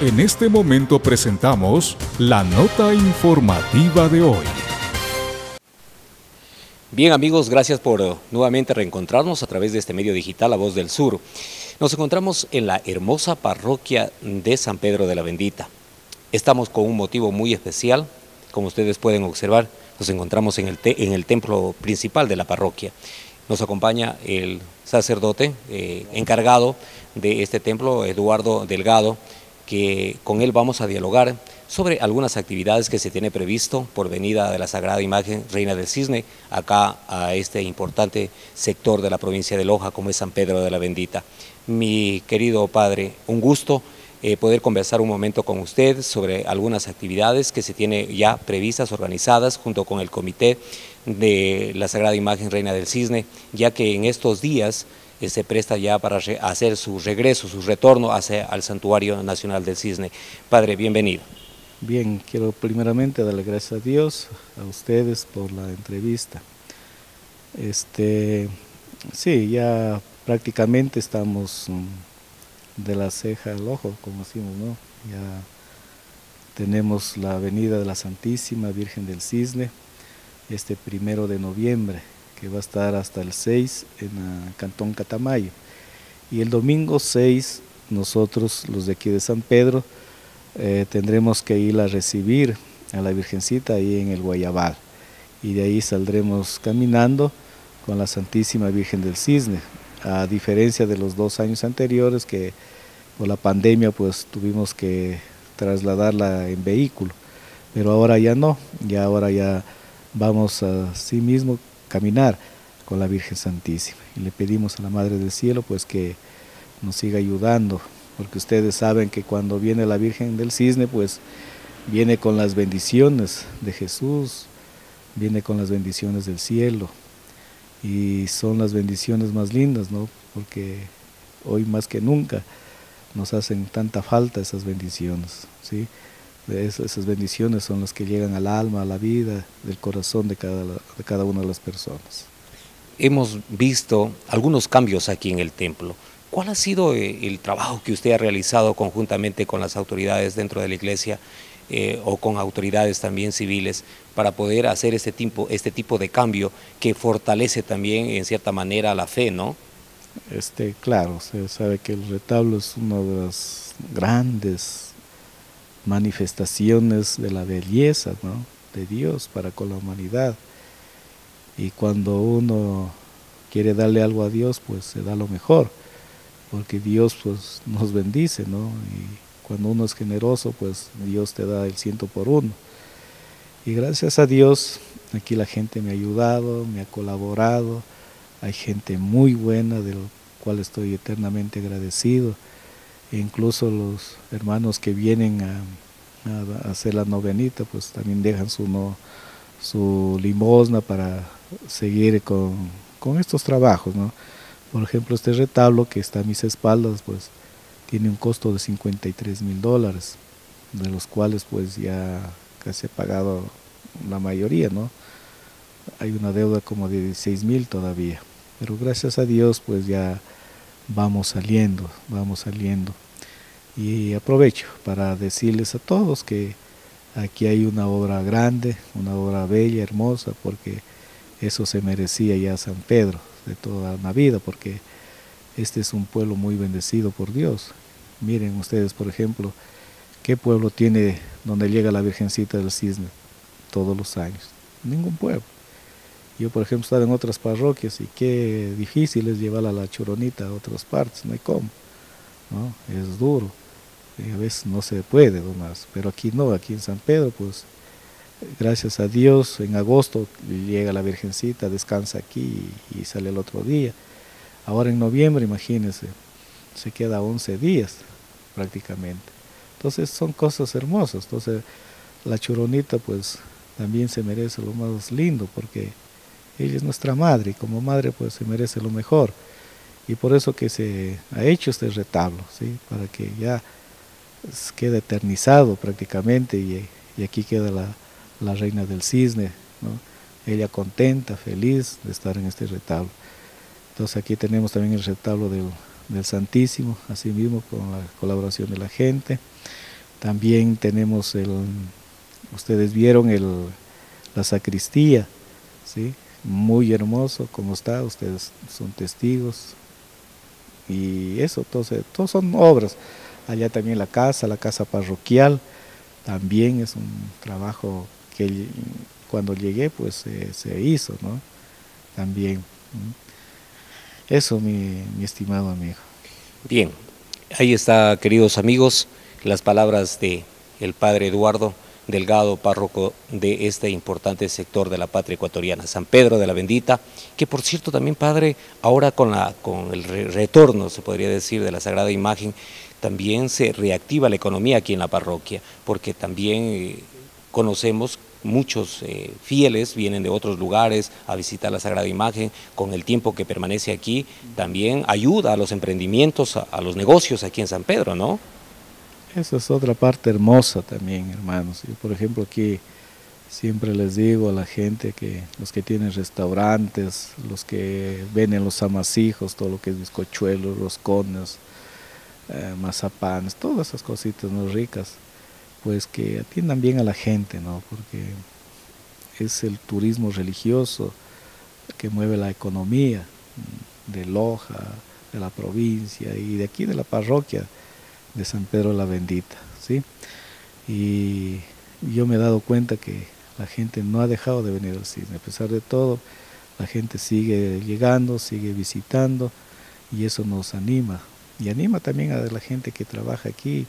En este momento presentamos la nota informativa de hoy. Bien amigos, gracias por eh, nuevamente reencontrarnos a través de este medio digital La Voz del Sur. Nos encontramos en la hermosa parroquia de San Pedro de la Bendita. Estamos con un motivo muy especial, como ustedes pueden observar, nos encontramos en el, templo principal de la parroquia. Nos acompaña el sacerdote eh, encargado de este templo, Eduardo Delgado, que con él vamos a dialogar sobre algunas actividades que se tiene previsto por venida de la Sagrada Imagen Reina del Cisne acá a este importante sector de la provincia de Loja como es San Pedro de la Bendita. Mi querido padre, un gusto eh, poder conversar un momento con usted sobre algunas actividades que se tiene ya previstas, organizadas junto con el comité de la Sagrada Imagen Reina del Cisne, ya que en estos días se presta ya para hacer su regreso, su retorno hacia al Santuario Nacional del Cisne. Padre, bienvenido. Bien, quiero primeramente darle gracias a Dios, a ustedes por la entrevista. Este, sí, ya prácticamente estamos mm, de la ceja al ojo, como decimos, ¿no? Ya tenemos la avenida de la Santísima Virgen del Cisne, este primero de noviembre, que va a estar hasta el 6 en el Cantón Catamayo. Y el domingo 6, nosotros, los de aquí de San Pedro, eh, tendremos que ir a recibir a la Virgencita ahí en el Guayabal. Y de ahí saldremos caminando con la Santísima Virgen del Cisne, a diferencia de los dos años anteriores que por la pandemia pues tuvimos que trasladarla en vehículo. Pero ahora ya no, ya ahora ya vamos a sí mismo caminar con la Virgen Santísima. Y le pedimos a la Madre del Cielo pues que nos siga ayudando, porque ustedes saben que cuando viene la Virgen del Cisne pues viene con las bendiciones de Jesús, viene con las bendiciones del cielo y son las bendiciones más lindas, ¿no? Porque hoy más que nunca nos hacen tanta falta esas bendiciones, ¿sí? Esas bendiciones son las que llegan al alma, a la vida, del corazón de cada, de cada una de las personas. Hemos visto algunos cambios aquí en el templo. ¿Cuál ha sido eh, el trabajo que usted ha realizado conjuntamente con las autoridades dentro de la iglesia eh, o con autoridades también civiles para poder hacer este tipo, este tipo de cambio que fortalece también en cierta manera la fe, ¿no? Este, claro, se sabe que el retablo es uno de los grandes manifestaciones de la belleza de Dios para con la humanidad. Y cuando uno quiere darle algo a Dios, pues se da lo mejor, porque Dios pues nos bendice, ¿no? Y cuando uno es generoso, pues Dios te da el ciento por uno. Y gracias a Dios, aquí la gente me ha ayudado, me ha colaborado, hay gente muy buena, de lo cual estoy eternamente agradecido incluso los hermanos que vienen a, hacer la novenita, pues también dejan su, no, su limosna para seguir con, estos trabajos. ¿no? Por ejemplo, este retablo que está a mis espaldas, pues tiene un costo de 53 mil dólares, de los cuales pues ya casi he pagado la mayoría, ¿no? Hay una deuda como de 16 mil todavía, pero gracias a Dios pues ya vamos saliendo, vamos saliendo. Y aprovecho para decirles a todos que aquí hay una obra grande, una obra bella, hermosa, porque eso se merecía ya San Pedro de toda la vida, porque este es un pueblo muy bendecido por Dios. Miren ustedes, por ejemplo, ¿qué pueblo tiene donde llega la Virgencita del Cisne todos los años? Ningún pueblo. Yo, por ejemplo, estaba en otras parroquias y qué difícil es llevarla a la choronita a otras partes, no hay cómo, ¿no? Es duro, y a veces no se puede nomás, pero aquí no, aquí en San Pedro, pues gracias a Dios, en agosto llega la Virgencita, descansa aquí y, sale el otro día. Ahora en noviembre, imagínense, se queda 11 días prácticamente. Entonces son cosas hermosas, entonces la choronita pues también se merece lo más lindo porque ella es nuestra madre y como madre pues se merece lo mejor. Y por eso que se ha hecho este retablo, ¿sí? para que ya queda eternizado prácticamente y, aquí queda la, reina del cisne, ella contenta, feliz de estar en este retablo. Entonces aquí tenemos también el retablo del, del Santísimo, así mismo con la colaboración de la gente. También tenemos el, ustedes vieron el, la sacristía, ¿sí? Muy hermoso como está, ustedes son testigos. Y eso, todos, todos son obras. Allá también la casa, la casa parroquial, también es un trabajo que cuando llegué pues se hizo, ¿no? También. Eso, mi, mi estimado amigo. Bien, ahí está, queridos amigos, las palabras de el padre Eduardo Delgado, párroco de este importante sector de la patria ecuatoriana, San Pedro de la Bendita, que por cierto también, padre, ahora con, la, con el retorno, se podría decir, de la Sagrada Imagen, también se reactiva la economía aquí en la parroquia, porque también eh, conocemos muchos eh, fieles vienen de otros lugares a visitar la Sagrada Imagen, con el tiempo que permanece aquí, también ayuda a los emprendimientos, a, los negocios aquí en San Pedro, ¿no? Esa es otra parte hermosa también, hermanos. Yo, por ejemplo, aquí siempre les digo a la gente que los que tienen restaurantes, los que venden los amasijos, todo lo que es bizcochuelos, roscones, eh, mazapanes, todas esas cositas muy ricas, pues que atiendan bien a la gente, ¿no? Porque es el turismo religioso que mueve la economía de Loja, de la provincia y de aquí de la parroquia de San Pedro la Bendita, ¿sí? Y yo me he dado cuenta que la gente no ha dejado de venir al cine, a pesar de todo, la gente sigue llegando, sigue visitando y eso nos anima. Y anima también a la gente que trabaja aquí,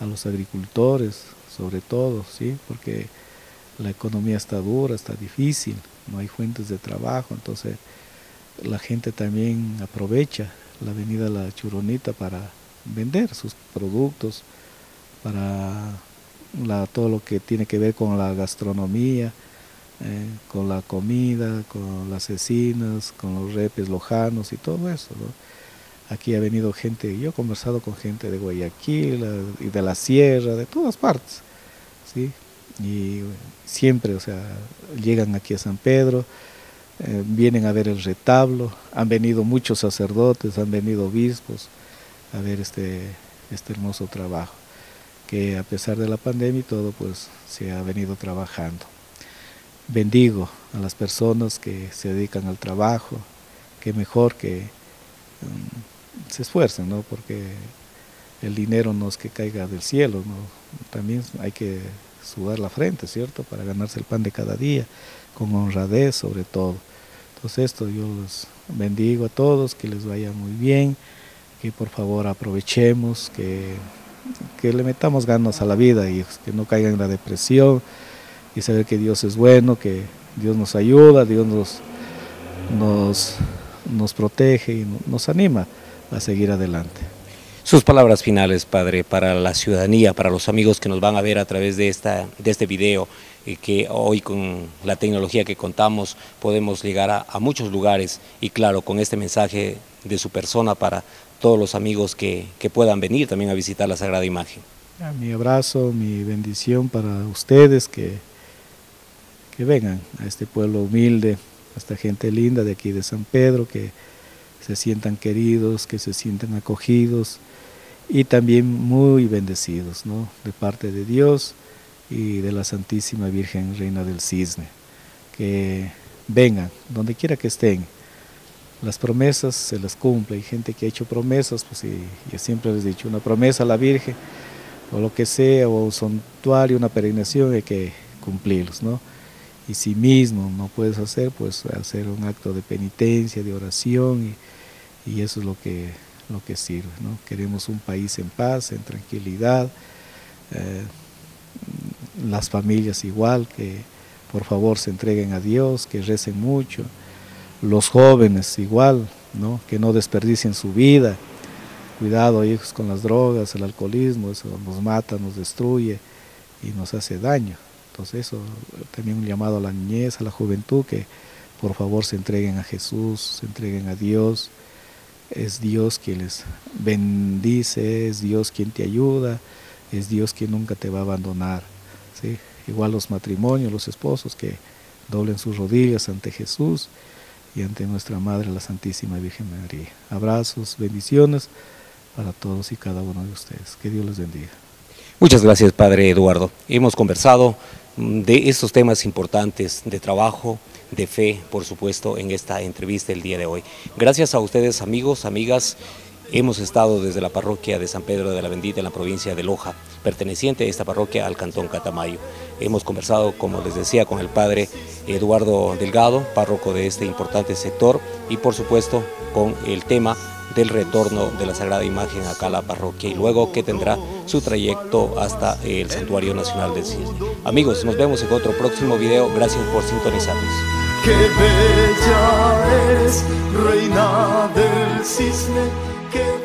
a los agricultores, sobre todo, ¿sí? porque la economía está dura, está difícil, no hay fuentes de trabajo, entonces la gente también aprovecha la avenida La Churonita para vender sus productos, para todo lo que tiene que ver con la gastronomía, eh, con la comida, con las cecinas, con los repes lojanos y todo eso. Aquí ha venido gente, yo he conversado con gente de Guayaquil y de la sierra, de todas partes, ¿sí? Y siempre, o sea, llegan aquí a San Pedro, eh, vienen a ver el retablo, han venido muchos sacerdotes, han venido obispos a ver este, este hermoso trabajo, que a pesar de la pandemia y todo, pues se ha venido trabajando. Bendigo a las personas que se dedican al trabajo, que mejor que... Um, se esfuercen, ¿no? Porque el dinero no es que caiga del cielo, ¿no? También hay que sudar la frente, ¿cierto? Para ganarse el pan de cada día, con honradez sobre todo. Entonces esto yo los bendigo a todos, que les vaya muy bien, que por favor aprovechemos, que, que le metamos ganas a la vida y que no caigan en la depresión y saber que Dios es bueno, que Dios nos ayuda, Dios nos, nos, nos protege y nos anima a seguir adelante. Sus palabras finales, Padre, para la ciudadanía, para los amigos que nos van a ver a través de, esta, de este video, y que hoy con la tecnología que contamos podemos llegar a, muchos lugares y claro, con este mensaje de su persona para todos los amigos que, puedan venir también a visitar la Sagrada Imagen. Mi abrazo, mi bendición para ustedes que, que vengan a este pueblo humilde, a esta gente linda de aquí de San Pedro, que se sientan queridos, que se sientan acogidos y también muy bendecidos ¿no? de parte de Dios y de la Santísima Virgen Reina del Cisne. Que vengan, donde quiera que estén. Las promesas se las cumple. Hay gente que ha hecho promesas, pues y, yo siempre les he dicho, una promesa a la Virgen, o lo que sea, o un santuario, una peregrinación, hay que cumplirlos, ¿no? y si mismo no puedes hacer, pues hacer un acto de penitencia, de oración y, y eso es lo que, lo que sirve. ¿no? Queremos un país en paz, en tranquilidad, eh, las familias igual, que por favor se entreguen a Dios, que recen mucho, los jóvenes igual, ¿no? que no desperdicien su vida, cuidado hijos con las drogas, el alcoholismo, eso nos mata, nos destruye y nos hace daño. Entonces eso, también un llamado a la niñez, a la juventud, que por favor se entreguen a Jesús, se entreguen a Dios. Es Dios quien les bendice, es Dios quien te ayuda, es Dios quien nunca te va a abandonar. ¿sí? Igual los matrimonios, los esposos que doblen sus rodillas ante Jesús y ante nuestra Madre, la Santísima Virgen María. Abrazos, bendiciones para todos y cada uno de ustedes. Que Dios les bendiga. Muchas gracias, Padre Eduardo. Hemos conversado mm, de estos temas importantes de trabajo, de fe, por supuesto, en esta entrevista el día de hoy. Gracias a ustedes, amigos, amigas. Hemos estado desde la parroquia de San Pedro de la Bendita en la provincia de Loja, perteneciente a esta parroquia al cantón Catamayo. Hemos conversado, como les decía, con el padre Eduardo Delgado, párroco de este importante sector, y por supuesto con el tema del retorno de la Sagrada Imagen acá a la parroquia y luego que tendrá su trayecto hasta el Santuario Nacional del Cisne. Amigos, nos vemos en otro próximo video. Gracias por sintonizarnos. Qué bella es, reina del cisne, qué bella.